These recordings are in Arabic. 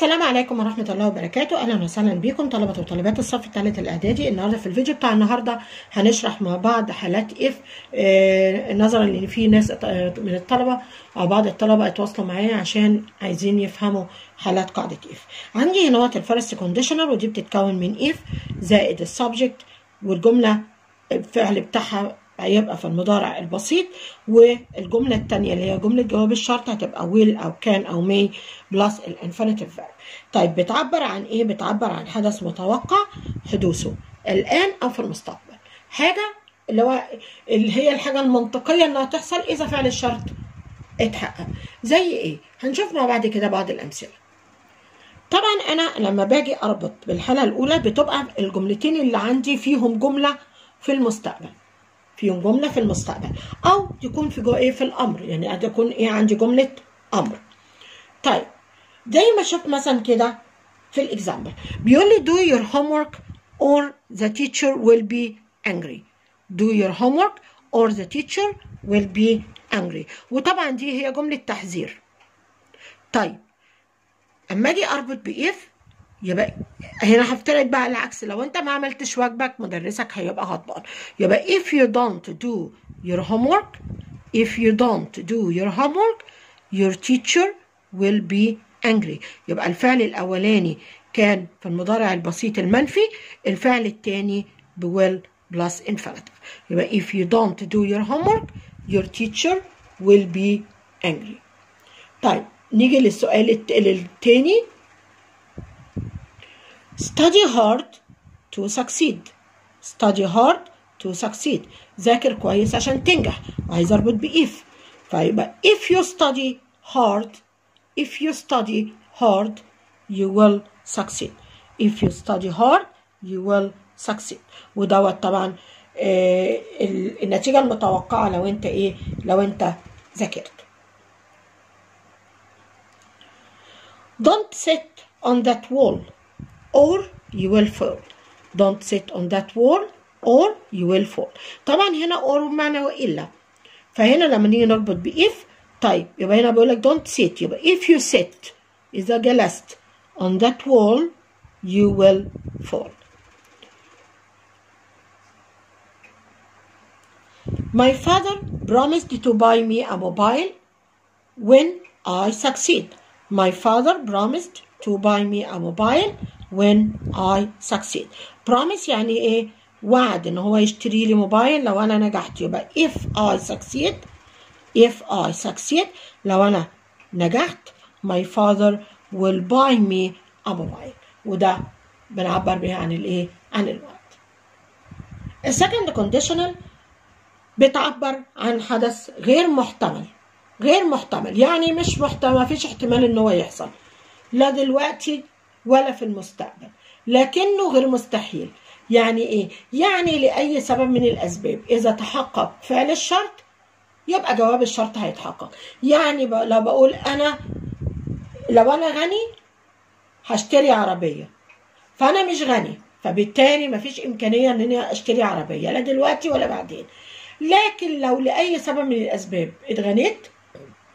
السلام عليكم ورحمة الله وبركاته. أهلا وسهلا بكم طلبة وطالبات الصف الثالث الإعدادي. النهاردة في الفيديو بتاع النهاردة هنشرح مع بعض حالات if آه نظرا لأن في ناس آه من الطلبة أو بعض الطلبة اتواصلوا معايا عشان عايزين يفهموا حالات قاعدة if عندي هنا وقت ال first conditional ودي بتتكون من if زائد ال subject والجملة الفعل بتاعها هيبقى في المضارع البسيط والجملة التانية اللي هي جملة جواب الشرط هتبقى will أو can أو may plus ال infinitive verb طيب بتعبر عن إيه؟ بتعبر عن حدث متوقع حدوثه. الآن أو في المستقبل. حاجة اللي هو اللي هي الحاجة المنطقية إنها تحصل إذا فعل الشرط اتحقق. زي إيه؟ هنشوف مع بعض كده بعض الأمثلة. طبعا أنا لما باجي أربط بالحالة الأولى بتبقى الجملتين اللي عندي فيهم جملة في المستقبل. فيهم جملة في المستقبل أو يكون في جوه إيه في الأمر يعني قد يكون إيه عندي جملة أمر. طيب زي ما شفت مثلا كده في الإكزامبل بيقول لي do your homework or the teacher will be angry. Do your homework or the teacher will be angry. وطبعا دي هي جملة تحذير. طيب أما أجي أربط بإف يبقى هنا هفترض بقى العكس لو انت ما عملتش واجبك مدرسك هيبقى غضبان يبقى if you don't do your homework if you don't do your homework your teacher will be angry. يبقى الفعل الأولاني كان في المضارع البسيط المنفي الفعل الثاني ب will plus infinitive. يبقى if you don't do your homework your teacher will be angry. طيب نيجي للسؤال الثاني study hard to succeed study hard to succeed ذاكر كويس عشان تنجح وعايز اربط بإف فيبقى if you study hard if you study hard you will succeed if you study hard you will succeed ودوت طبعا آه النتيجة المتوقعة لو انت ايه لو انت ذاكرت don't sit on that wall or you will fall don't sit on that wall or you will fall طبعا هنا or بمعنى وإلا فهنا لما نيجي نربط بإف طيب يبقى هنا بيقول لك don't sit يبقى if you sit إذا جلست on that wall you will fall My father promised to buy me a mobile when I succeed. My father promised to buy me a mobile when I succeed. Promise يعني إيه؟ وعد إن هو يشتري لي موبايل لو أنا نجحت. يبقى if I succeed if I succeed لو أنا نجحت my father will buy me a mobile. وده بنعبر بيه عن الايه عن الوعد. السكند conditional بتعبر عن حدث غير محتمل. غير محتمل. يعني مش محتمل ما فيش احتمال إن هو يحصل. لا دلوقتي ولا في المستقبل. لكنه غير مستحيل. يعني إيه؟ يعني لأي سبب من الأسباب. إذا تحقق فعل الشرط يبقى جواب الشرط هيتحقق. يعني لو بقول أنا لو أنا غني هشتري عربية. فأنا مش غني فبالتالي مفيش إمكانية إن أنا أشتري عربية لا دلوقتي ولا بعدين. لكن لو لأي سبب من الأسباب اتغنيت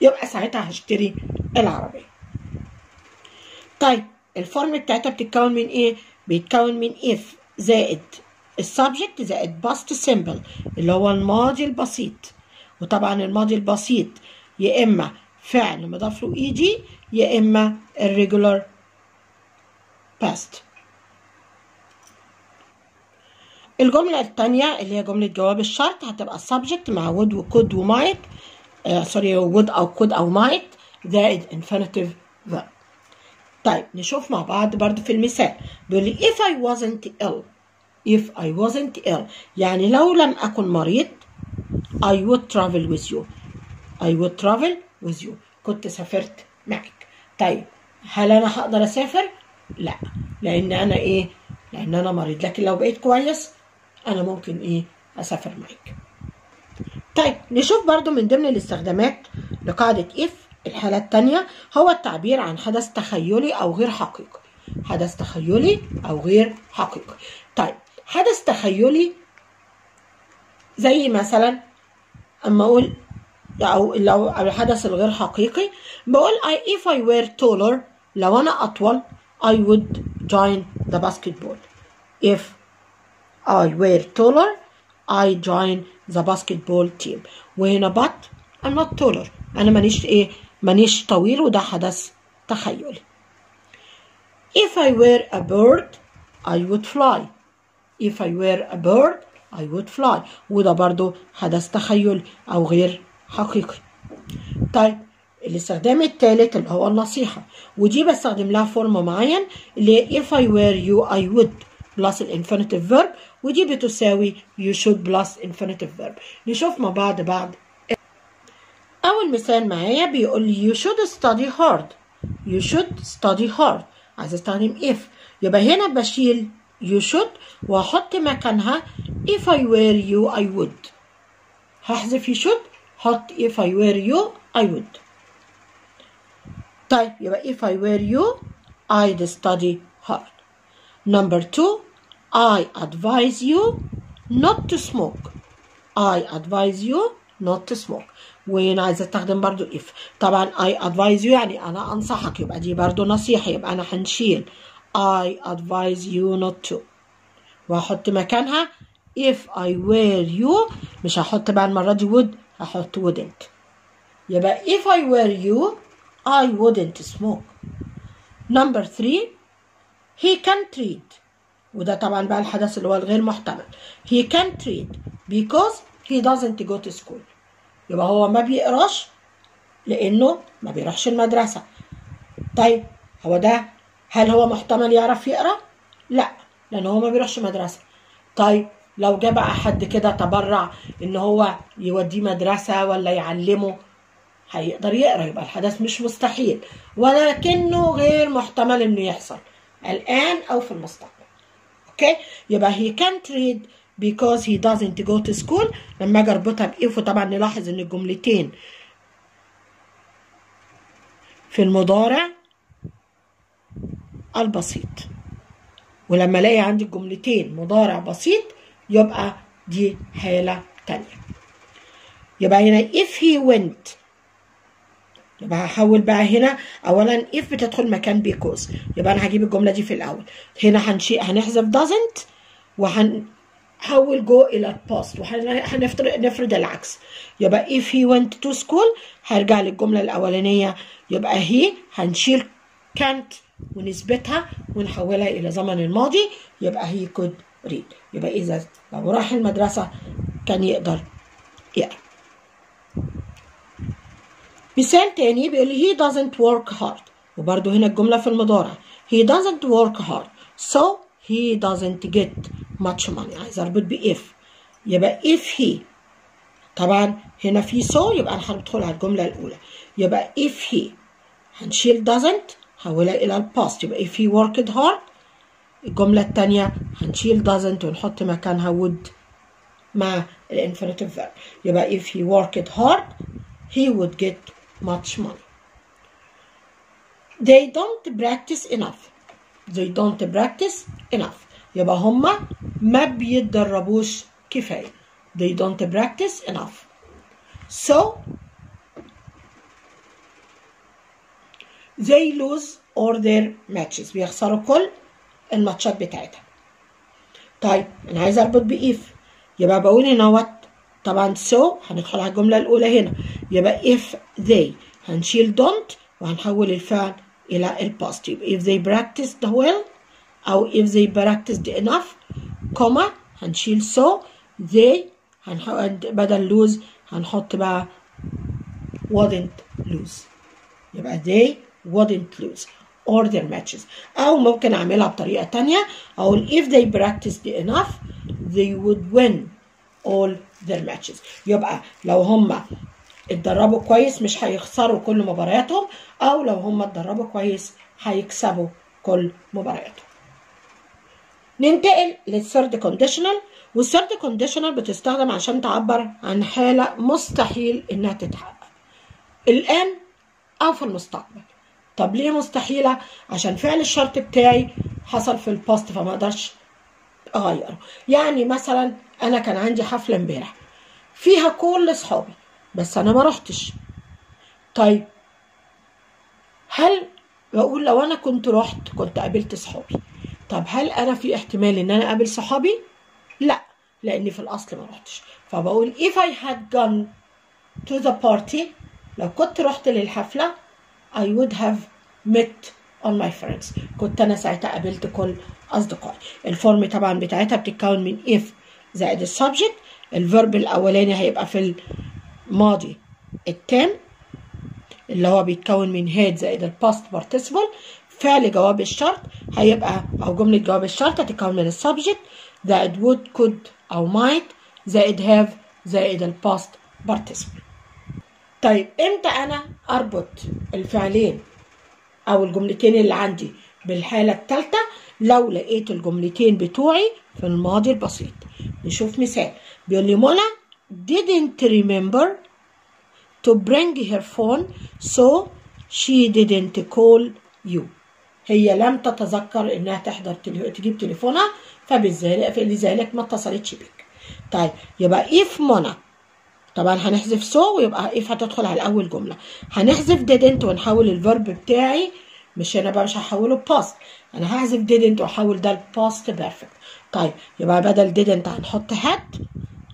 يبقى ساعتها هشتري العربية. طيب ال form بتاعتها بتتكون من إيه؟ بيتكون من if زائد ال subject زائد past simple اللي هو الماضي البسيط. وطبعا الماضي البسيط يا إما فعل مضاف له ed يا إما irregular past الجملة الثانية اللي هي جملة جواب الشرط هتبقى ال subject مع would و could و might sorry would أو could أو might زائد infinitive verb. طيب نشوف مع بعض برضو في المثال. بيقول لي if I wasn't ill. If I wasn't ill. يعني لو لم أكن مريض I would travel with you. I would travel with you. كنت سافرت معك. طيب هل أنا هقدر أسافر؟ لا. لأن أنا إيه؟ لأن أنا مريض. لكن لو بقيت كويس أنا ممكن إيه؟ أسافر معك. طيب نشوف برضو من ضمن الاستخدامات لقاعدة if الحالة الثانية هو التعبير عن حدث تخيلي أو غير حقيقي. حدث تخيلي أو غير حقيقي. طيب حدث تخيلي زي مثلا أما أقول أو لو الحدث الغير حقيقي بقول I if I were taller لو أنا أطول I would join the basketball. If I were taller I join the basketball team. وهنا but I'm not taller. أنا مانيش إيه مانيش طويل وده حدث تخيلي If I were a bird I would fly. If I were a bird I would fly. وده برضو حدث تخيل أو غير حقيقي. طيب الاستخدام الثالث اللي هو النصيحة. ودي بستخدم لها form معين اللي if I were you I would plus ال infinitive verb. ودي بتساوي you should plus infinitive verb. نشوف مع بعض بعض أول مثال معايا بيقول لي you should study hard you should study hard عايز استخدم if يبقى هنا بشيل you should وأحط مكانها if I were you I would هحذف you should حط if I were you I would طيب يبقى if I were you I'd study hard number two I advise you not to smoke I advise you not to smoke وين عايزة استخدم برضو if طبعا I advise you يعني أنا أنصحك يبقى دي برضو نصيحة يبقى أنا هنشيل I advise you not to واحط مكانها if I were you مش هحط بقى المرة دي would هحط wouldn't يبقى اف اي وير يو اي وودنت سموك نمبر 3 هي كانت ريد وده طبعا بقى الحدث اللي هو الغير محتمل. هي كانت ريد بيكوز هي دازنت جو تو سكول يبقى هو ما بيقراش لأنه ما بيروحش المدرسة. طيب هو ده هل هو محتمل يعرف يقرأ؟ لا لأن هو ما بيروحش مدرسه طيب لو جه بقى حد كده تبرع إن هو يوديه مدرسة ولا يعلمه هيقدر يقرأ يبقى الحدث مش مستحيل. ولكنه غير محتمل إنه يحصل الآن أو في المستقبل. أوكي؟ يبقى he can't read because he doesn't go to school. لما أجي اربطها باف طبعا نلاحظ إن الجملتين في المضارع البسيط. ولما ألاقي عندي الجملتين مضارع بسيط يبقى دي حالة تانية. يبقى هنا if he went. يبقى هحول بقى هنا. اولا if بتدخل مكان because. يبقى أنا هجيب الجملة دي في الأول. هنا هنحذف doesn't وهنحول جو إلى past وهنفرض نفرض العكس. يبقى if he went to school هرجع للجملة الأولانية. يبقى he هنشيل can't ونثبتها ونحولها إلى زمن الماضي. يبقى he could read. يبقى إذا لو راح المدرسة كان يقدر يقرأ. مثال تاني بيقول he doesn't work hard. وبرده هنا الجملة في المضارع he doesn't work hard. so he doesn't get much money عايز اربط ب if يبقى if he طبعا هنا في so يبقى انا هندخل على الجملة الأولى يبقى if he هنشيل doesn't حولها إلى الباست يبقى if he worked hard الجملة التانية هنشيل doesn't ونحط مكانها would مع الانفينيتيف verb يبقى if he worked hard he would get much money. They don't practice enough. They don't practice enough. يبقى هما ما بيتدربوش كفاية. They don't practice enough. So they lose all their matches. بيخسروا كل الماتشات بتاعتها. طيب أنا عايز أربط بإف يبقى بقول هنا وات طبعا so هندخل على الجملة الأولى هنا يبقى if they هنشيل don't وهنحول الفعل إلى الباست يبقى if they practiced well أو if they practiced enough كوما هنشيل so they هنحول بدل lose هنحط بقى wouldn't lose. يبقى they wouldn't lose. Or their matches. أو ممكن أعملها بطريقة تانية. أقول if they practiced enough they would win all their matches. يبقى لو هم اتدربوا كويس مش هيخسروا كل مبارياتهم أو لو هم اتدربوا كويس هيكسبوا كل مبارياتهم. ننتقل لل third conditional وال third conditional بتستخدم عشان تعبر عن حالة مستحيل إنها تتحقق. الآن أو في المستقبل. طب ليه مستحيلة؟ عشان فعل الشرط بتاعي حصل في ال past فما أقدرش أغيره. يعني مثلا أنا كان عندي حفلة امبارح فيها كل اصحابي بس أنا ما رحتش طيب هل بقول لو أنا كنت رحت كنت قابلت صحابي؟ طب هل أنا في احتمال إن أنا أقابل صحابي؟ لا لأني في الأصل ما رحتش فبقول if I had gone to the party لو كنت رحت للحفلة I would have met on my friends. كنت أنا ساعتها قابلت كل أصدقائي. ال form طبعا بتاعتها بتتكون من if زائد ال subject ال verb الأولاني هيبقى في الماضي التام اللي هو بيتكون من had زائد ال past participle. فعل جواب الشرط هيبقى أو جملة جواب الشرط هتتكون من ال subject زائد would could أو might زائد have زائد ال past participle. طيب إمتى أنا أربط الفعلين أو الجملتين اللي عندي بالحالة الثالثة؟ لو لقيت الجملتين بتوعي في الماضي البسيط. نشوف مثال. بيقول لي منى didn't remember to bring her phone so she didn't call you. هي لم تتذكر إنها تحضر تجيب تليفونها فلذلك ما اتصلتش بيك طيب يبقى if منى طبعا هنحذف so so ويبقى if هتدخل على أول جملة. هنحذف didn't ونحول ال verb بتاعي. مش أنا بقى مش هحوله past. أنا هحذف didn't وأحول ده ال past perfect طيب يبقى بدل didn't هنحط had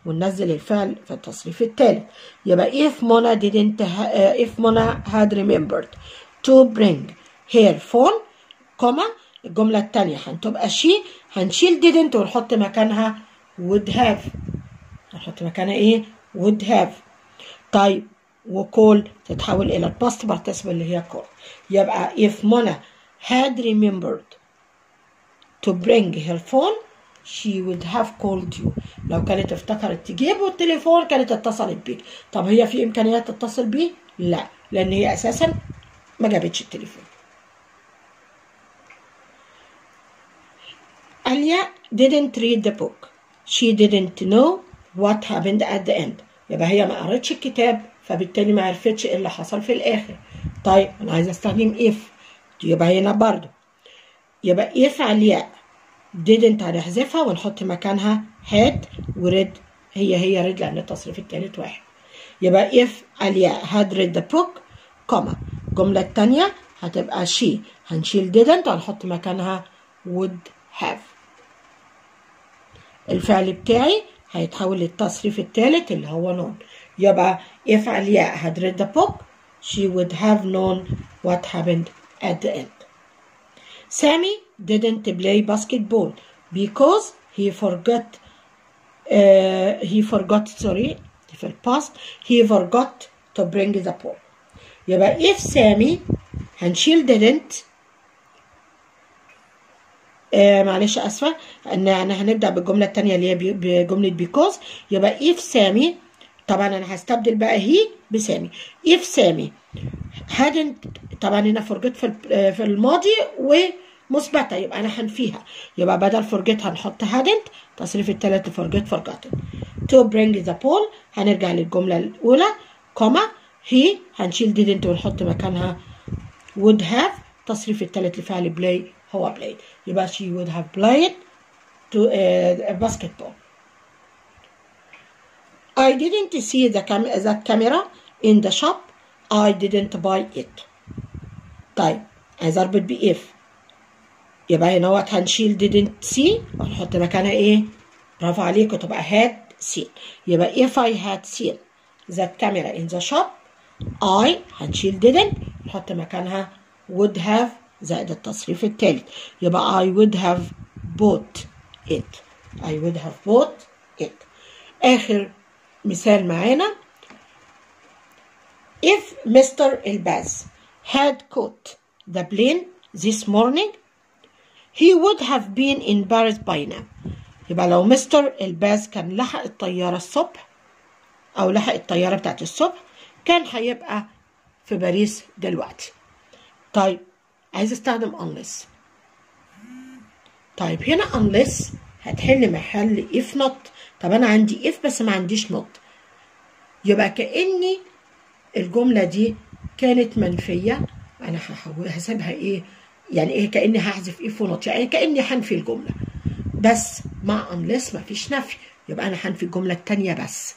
وننزل الفعل في التصريف الثالث يبقى if منى didn't uh, if منى had remembered to bring her phone comma الجملة الثانية هتبقى she هنشيل didn't ونحط مكانها would have. هنحط مكانها إيه؟ would have. طيب وكول تتحول إلى الباست participle اللي هي call يبقى if منى had remembered to bring her phone she would have called you. لو كانت افتكرت تجيب التليفون كانت اتصلت بيك. طب هي في إمكانيات تتصل بيه؟ لا لأن هي أساسا ما جابتش التليفون. Alia didn't read the book. She didn't know what happened at the end. يبقى هي ما قرتش الكتاب فبالتالي ما عرفتش إيه اللي حصل في الآخر. طيب أنا عايزة أستخدم if. يبقى هنا برضو. يبقى if علياء didn't هنحذفها ونحط مكانها had وريد هي هي read لأن التصريف التالت واحد. يبقى if علياء had read the book كوما الجملة التانية هتبقى she. هنشيل didn't وهنحط مكانها would have. الفعل بتاعي هيتحول للتصريف الثالث اللي هو نون يبقى if علياء had read the book she would have known what happened at the end Sammy didn't play basketball because he forgot uh, he forgot sorry في الباست he forgot to bring the ball يبقى if Sammy هنشيل didn't آه معلش آسفة. إن أنا هنبدأ بالجملة الثانية اللي هي بجملة بيكوز يبقى if سامي. طبعا أنا هستبدل بقى هي بسامي. if سامي. hadn't. طبعا هنا forget في في الماضي ومثبتة. يبقى أنا هنفيها. يبقى بدل forget هنحط hadn't. تصريف الثالث forget forgotten. to bring the ball هنرجع للجملة الأولى. كوما هي هنشيل didn't ونحط مكانها would have. تصريف الثالث لفعل play هو played يبقى she would have played to uh, basketball I didn't see the cam that camera in the shop I didn't buy it طيب عايز اربط ب if يبقى هنا وقت هنشيل didn't see ونحط مكانها إيه برافو عليكم تبقى had seen يبقى if I had seen that camera in the shop I هنشيل didn't نحط مكانها would have زائد التصريف الثالث. يبقى I would have bought it. I would have bought it. آخر مثال معانا. If Mr. Elbaz had caught the plane this morning he would have been in Paris by now. يبقى لو مستر الباز كان لحق الطيارة الصبح أو لحق الطيارة بتاعت الصبح كان هيبقى في باريس دلوقتي. طيب عايز استخدم unless. طيب هنا unless هتحل محل if not. طب أنا عندي if بس ما عنديش not. يبقى كأني الجملة دي كانت منفية. أنا هسيبها إيه؟ يعني إيه؟ كأني هحذف if not. يعني كأني هنفي الجملة. بس مع unless ما فيش نفي. يبقى أنا هنفي الجملة التانية بس.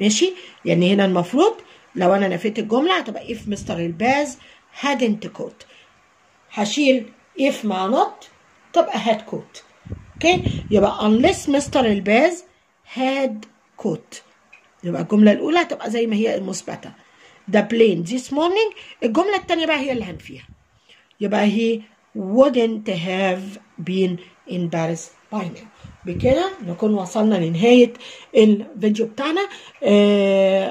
ماشي؟ يعني هنا المفروض لو أنا نفيت الجملة هتبقى if Mr الباز hadn't caught هشيل if مع not تبقى had caught okay يبقى unless مستر الباز had coat يبقى الجملة الأولى هتبقى زي ما هي المثبتة. The plane this morning الجملة التانية بقى هي اللي هنفيها. يبقى هي wouldn't have been Paris by now. بكده نكون وصلنا لنهاية الفيديو بتاعنا.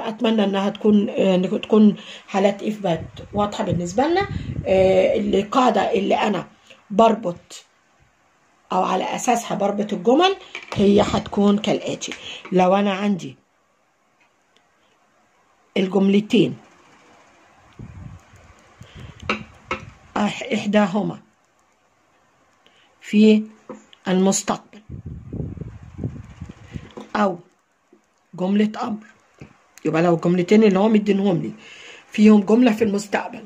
أتمنى إنها تكون إنكم تكون حالات بقت واضحة بالنسبة لنا. القاعدة اللي أنا بربط أو على أساسها بربط الجمل هي هتكون كالآتي. لو أنا عندي الجملتين إحداهما في المستقبل أو جملة أمر. يبقى لو الجملتين اللي هو مدينهم لي فيهم جملة في المستقبل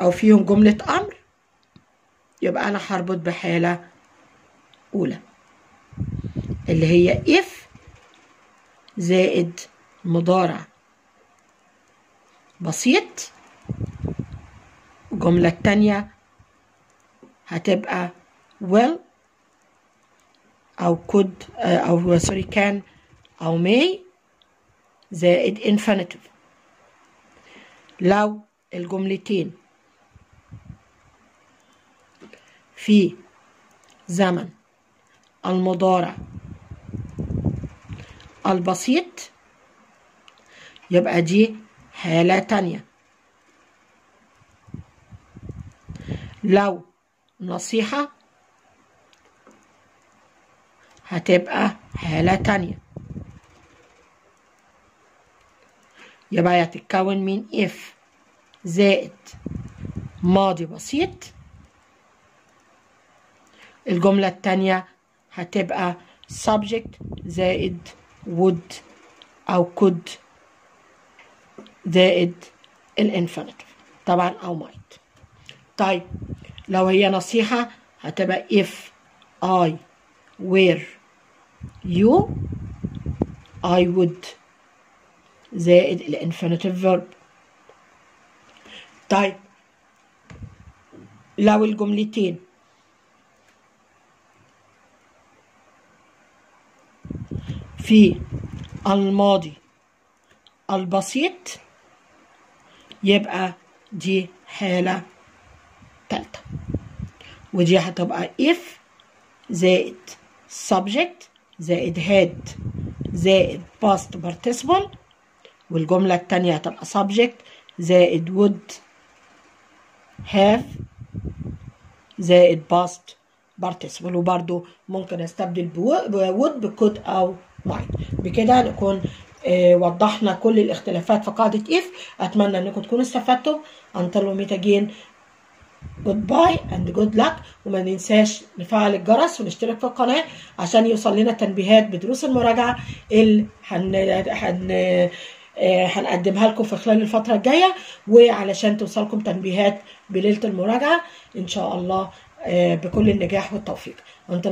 أو فيهم جملة أمر يبقى أنا هربط بحالة أولى اللي هي if زائد مضارع بسيط الجملة التانية هتبقى will أو could أو سوري كان أو may زائد infinitive. لو الجملتين في زمن المضارع البسيط يبقى دي حالة تانية. لو نصيحة هتبقى حالة تانية. يبقى هتتكون من if زائد ماضي بسيط. الجملة التانية هتبقى subject زائد would أو could زائد الانفينيتيف طبعا أو might. طيب لو هي نصيحة هتبقى if I were you I would زائد الانفينيتيف verb. طيب. لو الجملتين في الماضي البسيط يبقى دي حالة تالتة. ودي هتبقى if زائد subject زائد had زائد past participle والجملة التانية هتبقى subject زائد would have زائد past participle وبرضو ممكن أستبدل would بcould أو might. بكده نكون آه وضحنا كل الاختلافات في قاعدة if. أتمنى أنكم تكونوا استفدتم until we meet again. Goodbye and good luck. وما ننساش نفعل الجرس ونشترك في القناة عشان يوصل لنا تنبيهات بدروس المراجعة اللي هن... هن... هنقدمها لكم في خلال الفترة الجاية. وعلشان توصلكم تنبيهات بليلة المراجعة إن شاء الله بكل النجاح والتوفيق. أنت